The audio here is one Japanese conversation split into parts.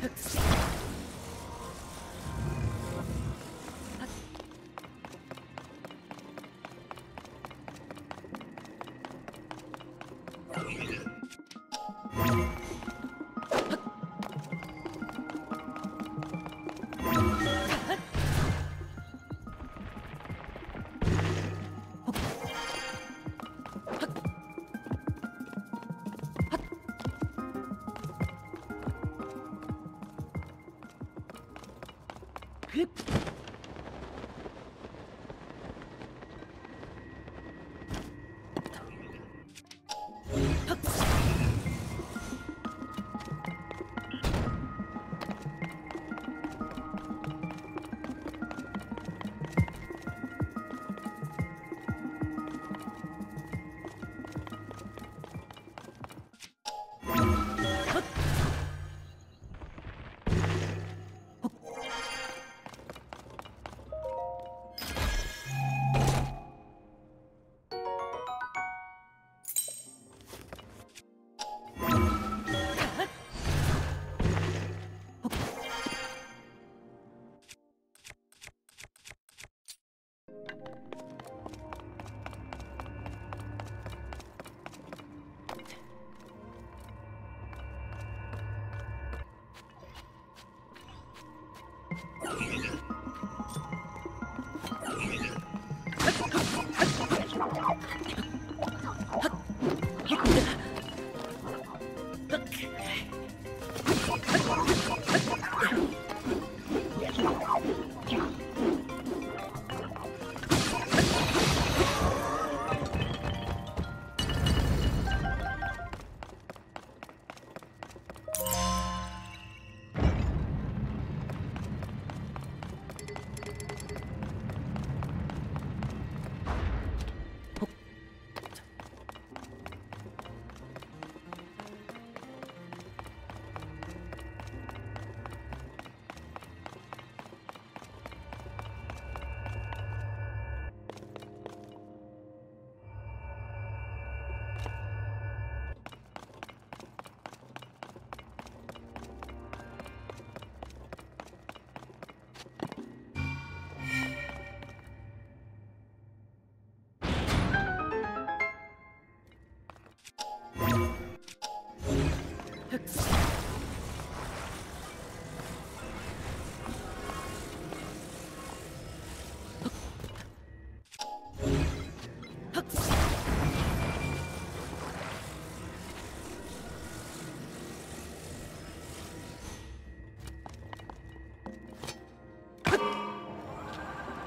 Huh. 그...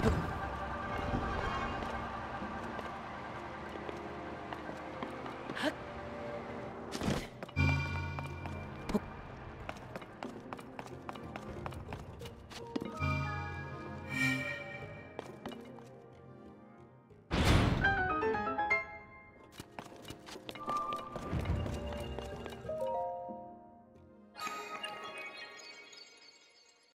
Huh.